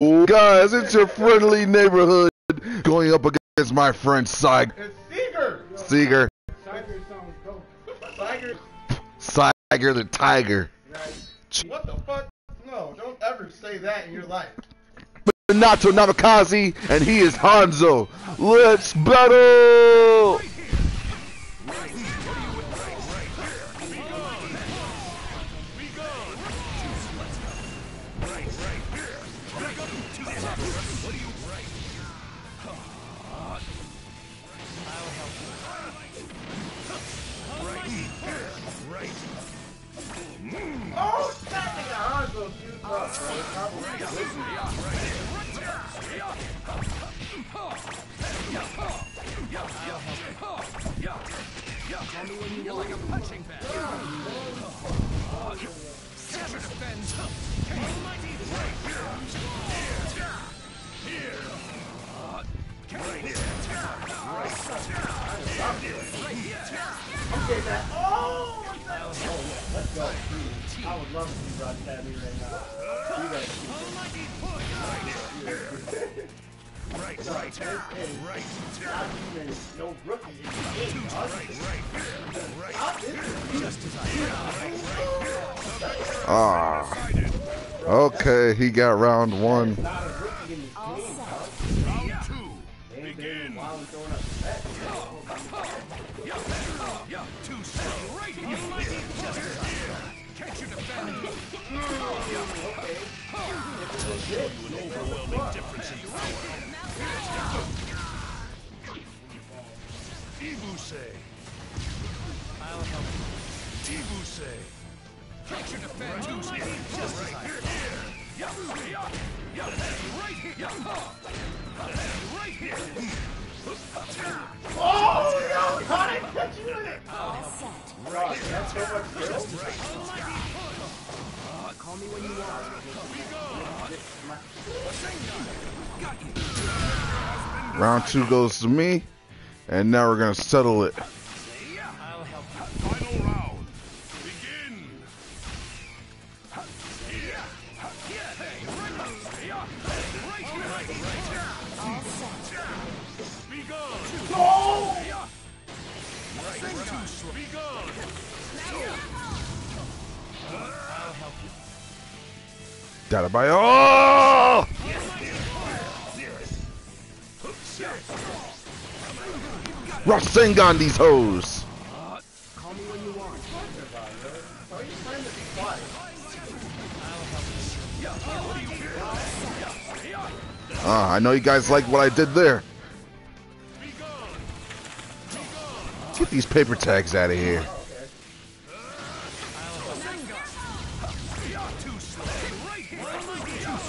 guys, it's your friendly neighborhood going up against my friend Seig It's Seeger! Seeger. Tiger sounds dope. Tiger. Seiger the Tiger. What the fuck? No, don't ever say that in your life. Minato Namikaze, and he is Hanzo. Let's battle! Oh, that nigga Hanzo fused up, bro. Probably listening. Oh, let's I would love to see Rod Tabby right now. You guys. Right, right, right, Not even no rookie. Ah. Okay, he got round one. Show you an overwhelming difference in power. Ibuse. I'll help you. Ibuse. Can't you defend? Too slow. Just as I thought. Yeah, yeah, yeah. Right here. Yeah. Right here. Oh, no! How did I catch you in it? Rod, that's so much skill. Round two goes to me, and now we're gonna settle it. Final Gotta buy. Oh! Rasengan these hoes. Ah, I know you guys like what I did there. Get these paper tags out of here.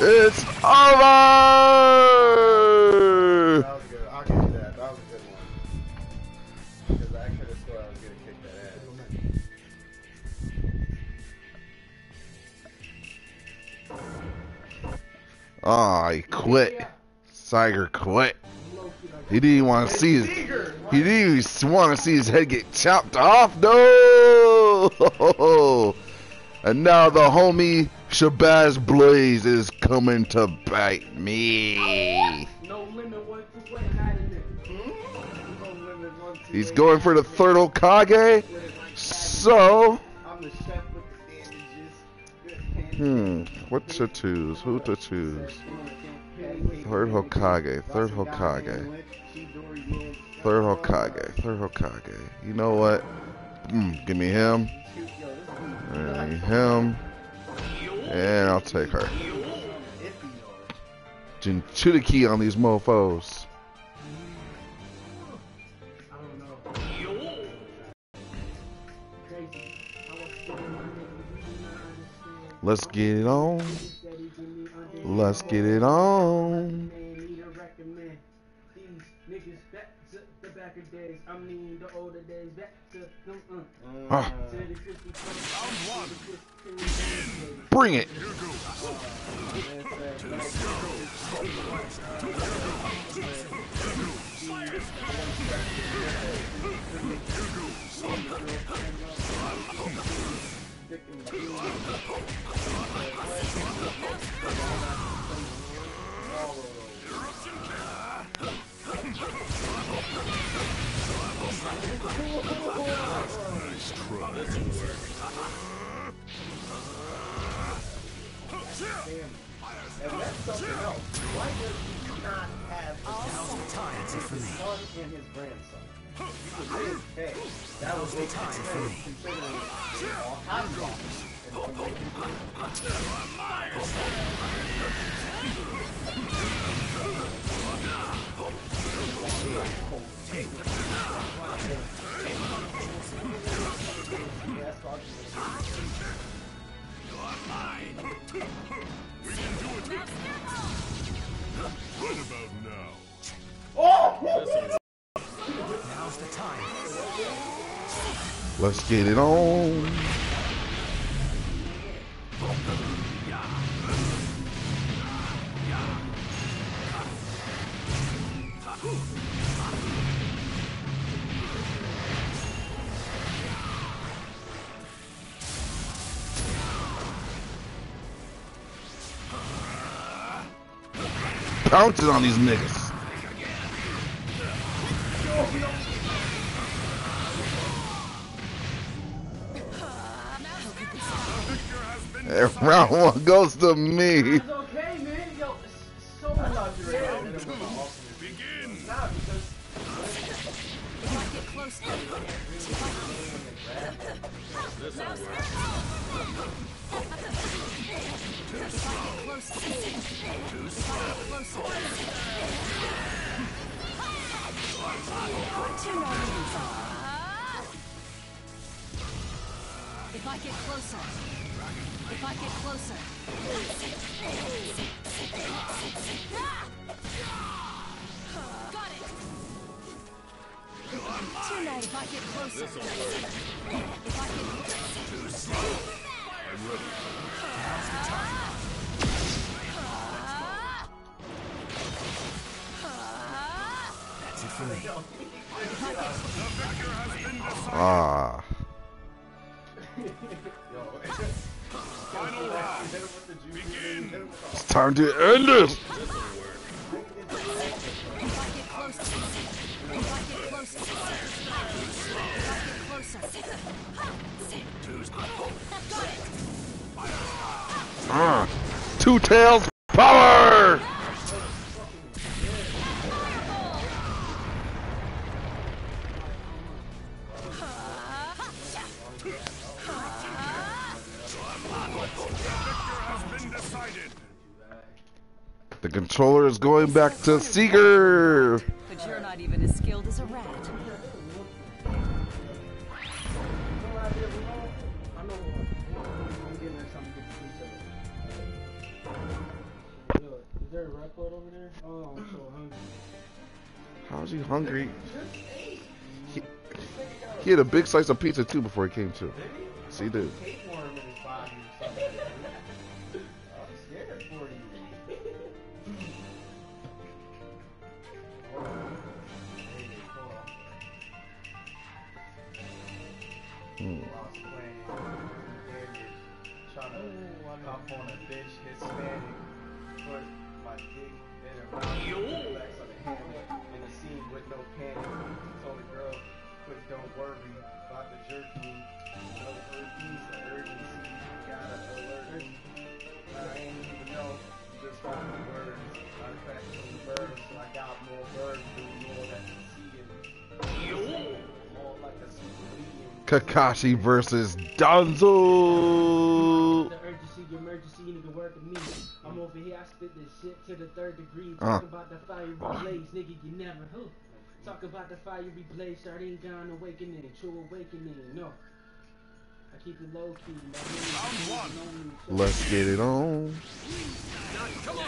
It's over. That was good. I'll give you that. That was a good one. Because I could have swore I was going to kick that ass. Ah, he quit. Siger quit. He didn't want to see his. He didn't even want to see his head get chopped off. No. And now the homie Shabazz Blaze is coming to bite me. No He's going for the third Hokage. So, hmm, what to choose? Who to choose? Third Hokage, third Hokage, third Hokage, third Hokage. You know what? Mm, give me him, and him, and I'll take her. To the key on these mofos. Let's get it on. Let's get it on. Ah, to the 50 Round And that's something else. Why does he not have his son and his grandson? He was in his pay. That was his pay, considering they all have daughters. And from Let's get it on. Pouncing on these niggas. Round one goes to me. It's okay, man. Yo, it's so much. Begin! Nah, because Get close. If I get closer, if I get closer. Got it. Tonight, if I get closer. If I get That's it for me. Ah. It's time to end it. If I get closer. The controller is going back to Seeger. But you're not even as skilled as a rat. I know I'm getting there something to do Yo, Is there a record over there? Oh, I'm so hungry. How's he hungry? He, he had a big slice of pizza too before he came to. See, he on a bitch Hispanic. Put my dick in her mouth. Relax on the hammock. In the scene with no panic. Told the girl, quick, don't worry about the jerky. No urgency, urgency. Gotta alert me. I ain't even know. Just got the birds. I cracked some birds, so I got more birds. Do more than seeing. More like a super being. Kakashi versus Danzo. The urgency emergency, nigga work with me. I'm over here, I spit this shit to the third degree. Uh. Talk about the fiery blaze, nigga, you never who. Talk about the fiery blaze, starting gone awakening, true awakening, no. I keep it low key. my niggas Round one. on me, so- Let's get it on. Come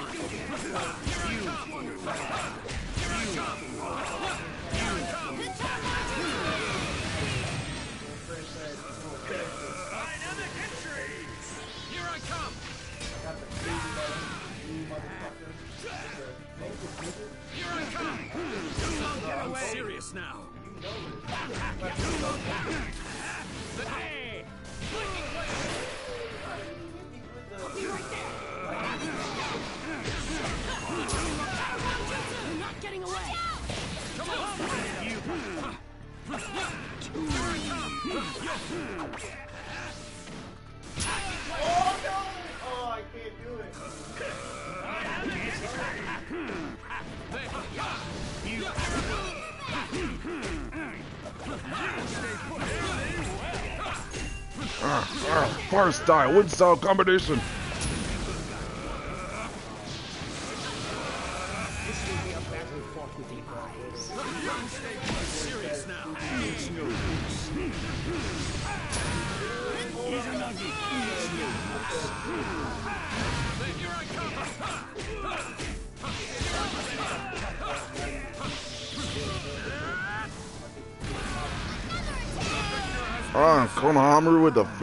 First style, win style combination.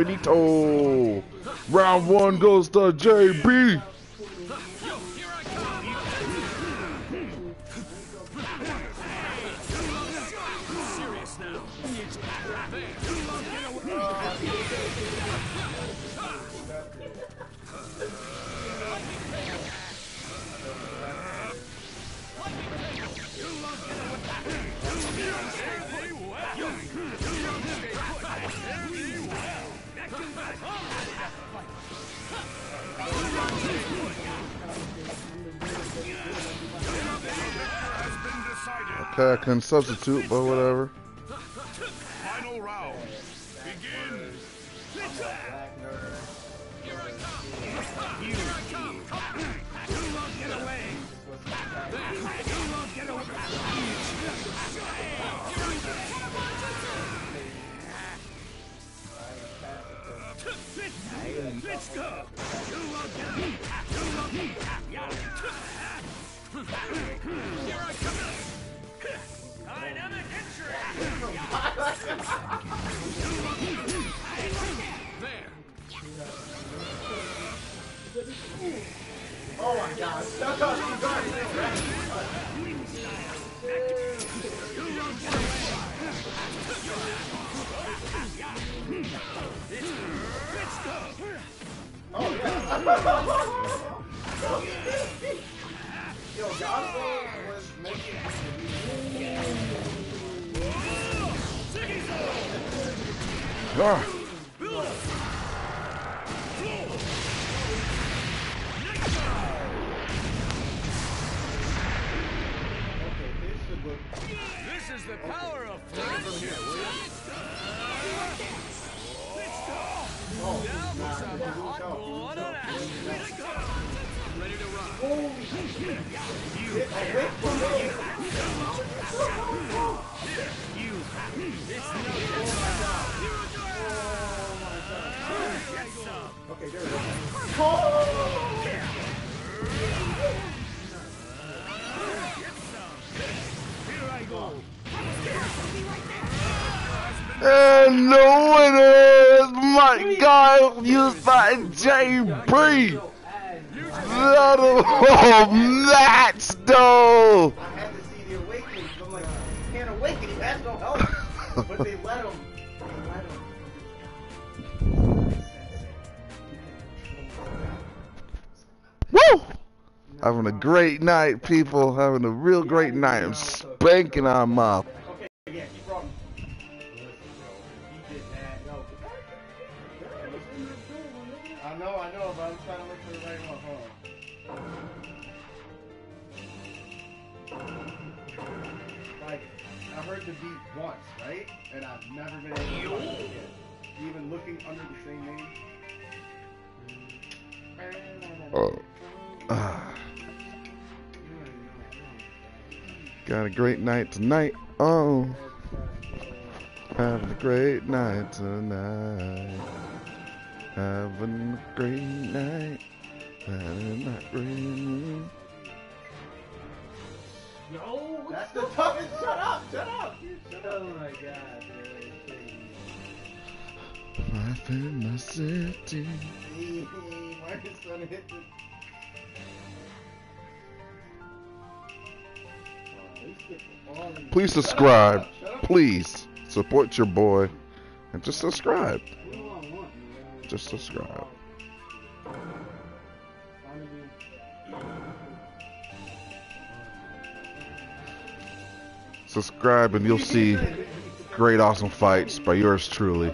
With. Round one goes to JB. Can substitute, but whatever. Oh my god. Stuck on guys. Yo, Gonzo was making Ah, The power of flying from here, will ya? Ready to rock. Okay, there we go. And the winner is my guy used by JB. That'll match though. I had to see the awakening. So I'm like, can't awaken. He has no help. but they let him. They let him. Woo! Having a great night, people. Having a real great night. I'm spanking on mom. Right? And I've never been able to find it again. Even looking under the same name. Oh. Ah. Got a great night tonight. Oh. Having a great night tonight. Having a great night. Having a great Yo, what That's the the toughest. Shut up! Shut up! Shut Oh my god, man. Life in the city. Marcus hit the. Please subscribe. Please support your boy. And just subscribe. Just subscribe. Subscribe and you'll see great awesome fights by yours truly.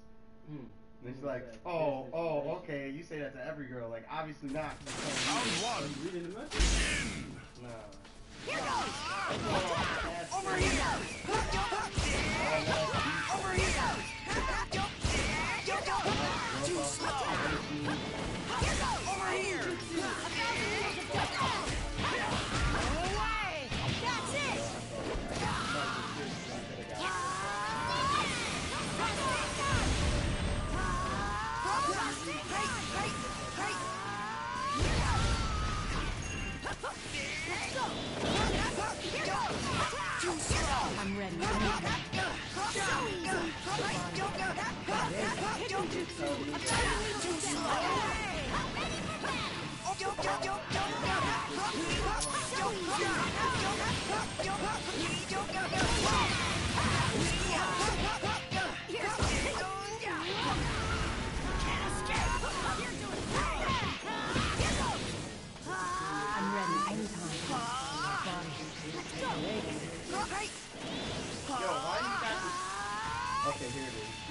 doing the. Hmm. And she's like, oh, oh, okay. You say that to every girl. Like, obviously not. Round Are one. you reading the message? Nah. Here goes! Over here! Over here!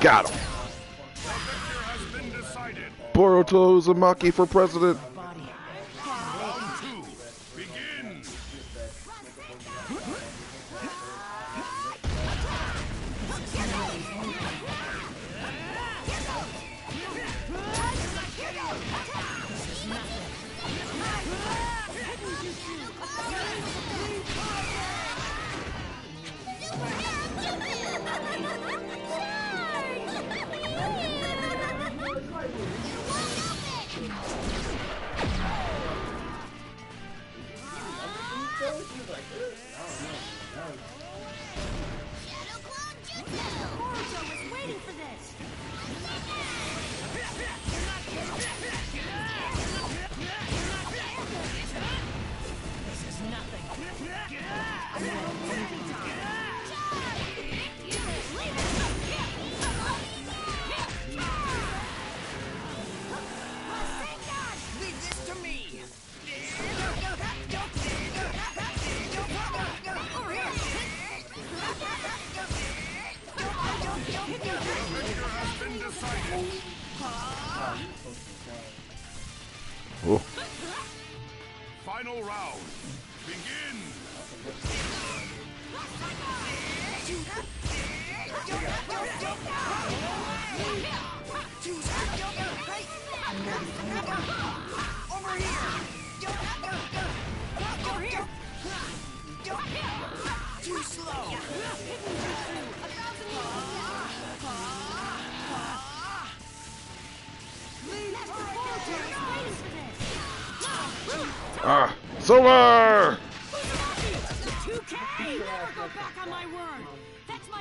Got him. The victor has been. Boruto Uzumaki for president.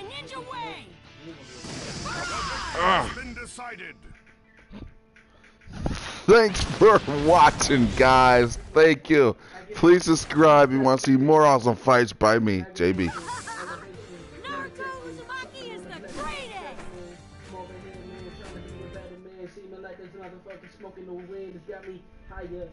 Ninja way! Been decided. thanks for watching, guys. Thank you. Please subscribe if you want to see more awesome fights by me, JB. Naruto Uzumaki is the greatest! I'm over here, man, trying to be a better man. See me like this motherfucker smoking the wind. It's got me higher. So